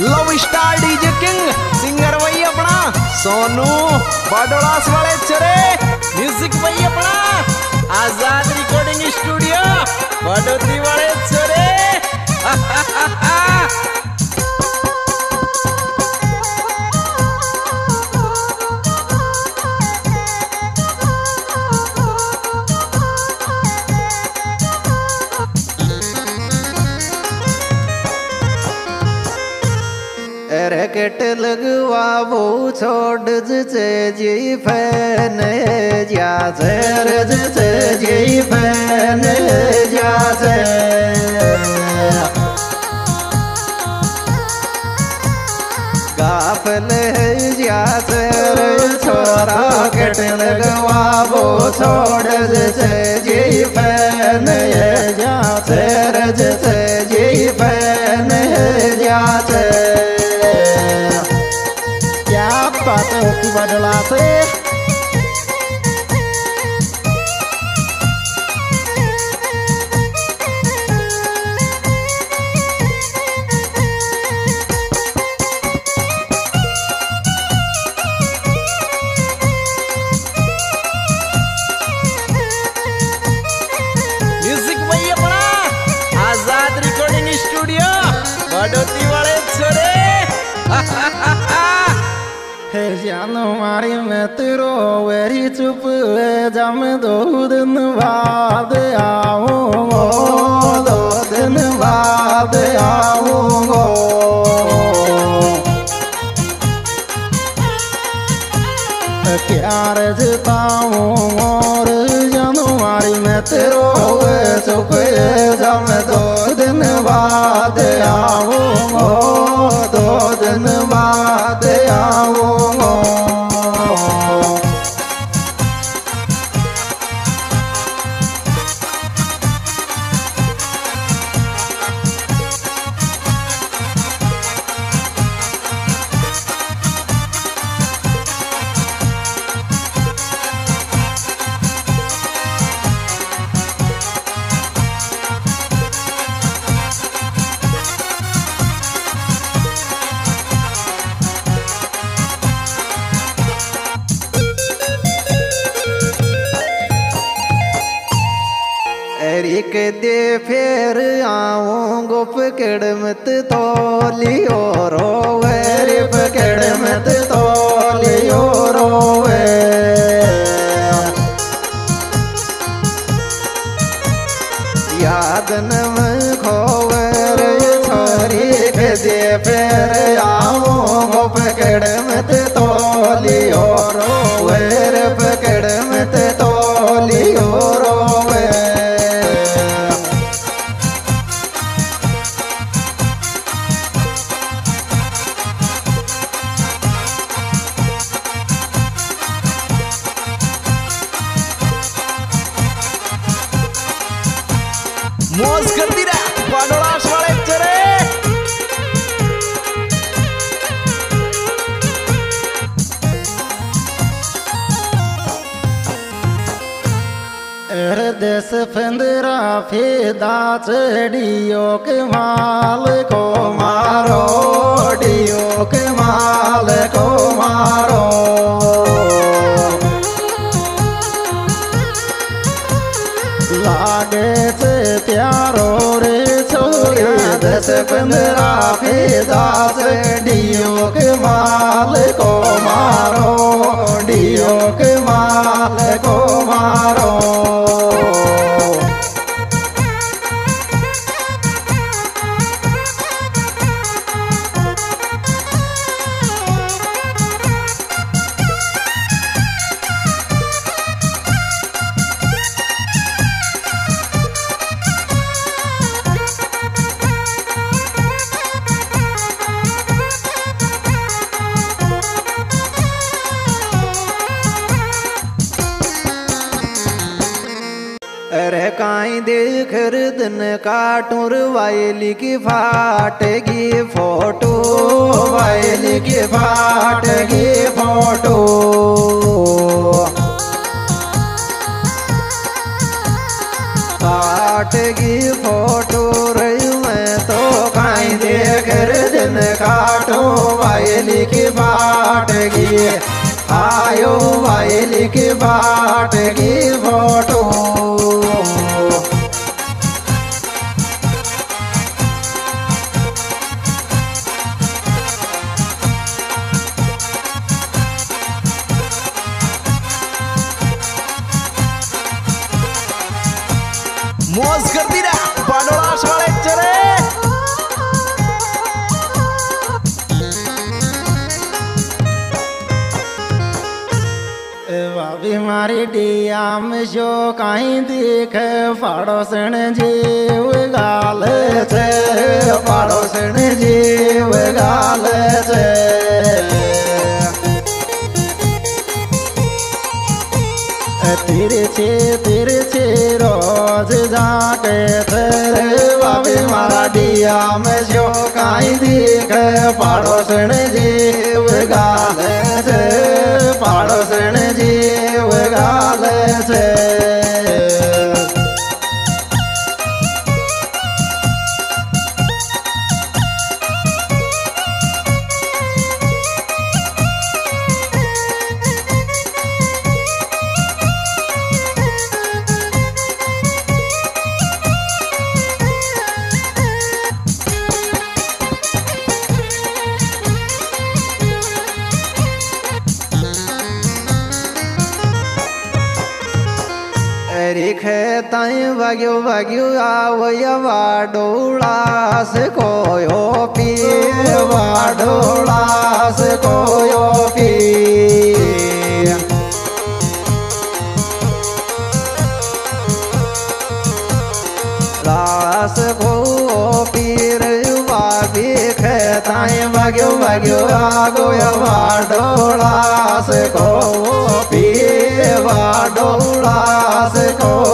Love star DJ king singer वही अपना सोनू बाडोलास वाले चरे म्यूज़िक वही अपना आज़ाद रिकॉर्डिंग स्टूडियो बडोती वाले चरे रैकेट लगवा वो छोड़ जे जी फ़ैन जा जे जी फ़ैन जा से गाफल जा छोरा केट लगवा वो छोड़ जे से जे जी। से म्यूज़िक वही अपना आज़ाद रिकॉर्डिंग स्टूडियो बडोती मारी मैं तेरो वेरी चुप है जम दो दिन बाद आऊंगो दो दिन बाद आऊंगो प्यार जताऊं और जानो मारी मैं तेरो चुप है जम दो दिन बाद आऊंगो एरिक दे फेर आऊँ गुप तोली तोलियो रोवे। रिप तोली तोलियो रोवे। याद न मौज देश फंदरा फेदा चढ़ियो के माल को मारो डियो के पंद्रह फेदा डियो के माल को मारो डियो के माल को काई देख दिन काटूर वायली की फाटेगी, फ़ोटो वायली की फाटेगी, फ़ोटो। फाटेगी, फ़ोटो, रही मैं तो काई दे देकर दिन काटो वायली की बाट गी आयो वायली की की फ़ोटो। मौज करती ना बाडोलास वाले चले भाभी मारी डियाम जो काई देख पाड़ोसन जीव गाल छे पाड़ोसन जीव गाल छे तिरछे से रोज जाके तेरे बाबी मारा दिया मैं जो काई देख पड़ोसन जीव વાગ્યો વાગ્યો આવય વાડોળાસ કોયો પી વાડોળાસ કોયો પી લાસ કો પીર વાગી ખે તાઈ વાગ્યો વાગ્યો આગોય વાડોળાસ કો પી વાડોળાસ કોયો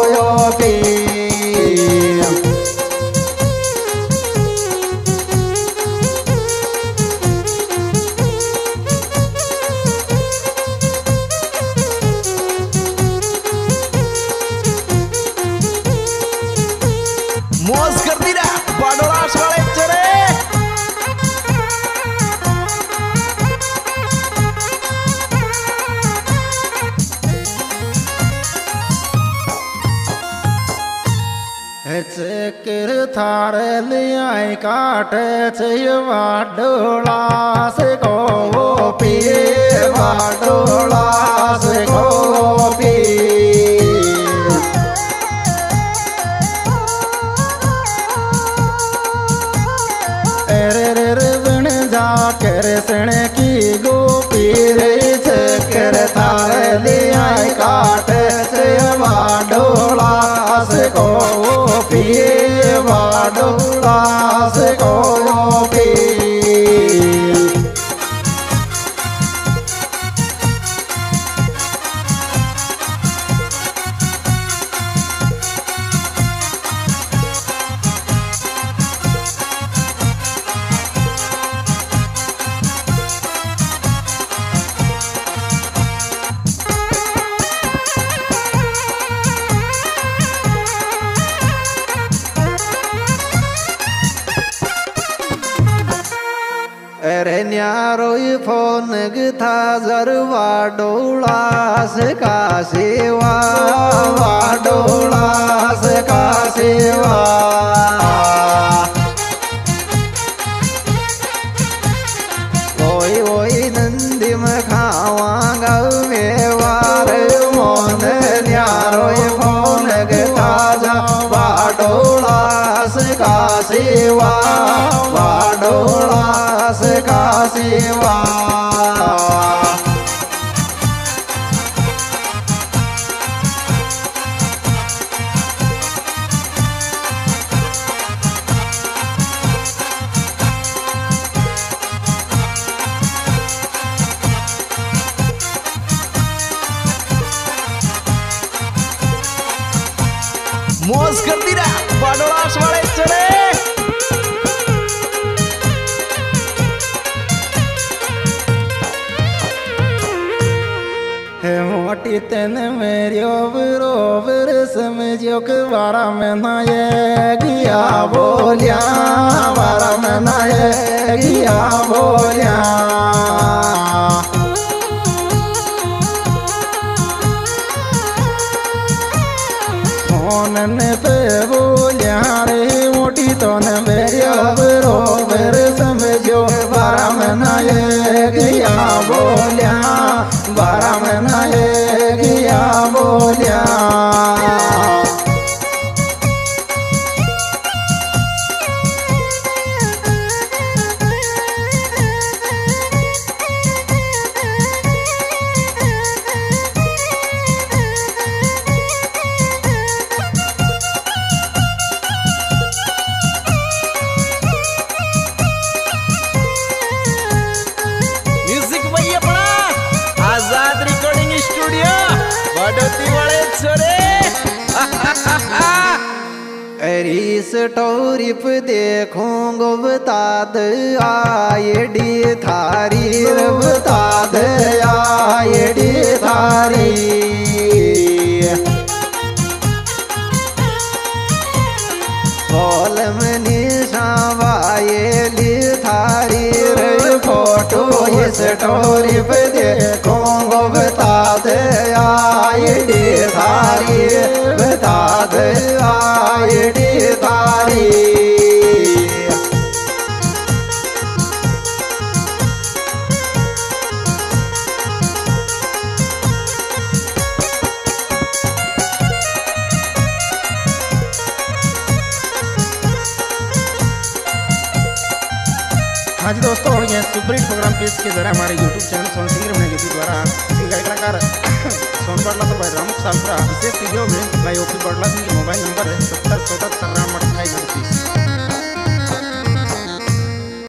થાર લિયાય કાઠે છે વાડોળા સે કો न्यारोई फ़ोन था जरवा डोळास का सेवा? वाडोळास का सेवा? मोटी तन मेरियो बरोबर समझो कि बारा में ना ये गया बोलिया बारा में ना ये गिया बोलिया। फ़ोन पे बोलिया रे, मोटी तो न मेरे बरोबर समझो महीना गिया बोलिया बारह महीना ये गिया बोलिया। छोरे अरीस टोरिप देखूंगो बता दे आईडी थारी बता दे आईडी थारी। बोल मनी शावाएली थारी, रे फ़ोटो इस टोरी पे देखूंगो बता दे आईडी थारी बता दे आईडी हाँ जी दोस्तों ये सुपरहिट प्रोग्राम पेश के द्वारा हमारे यूट्यूब चैनल सोन सिंगर में गीत द्वारा गायक कलाकार सोन बड़ला तो भाई रामुख सालपुरा, विशेष वीडियो में भाई ओपी बड़ला सिंह के मोबाइल नंबर है, सत्तर चौदह सत्रह अट्ठाईस अड़तीस।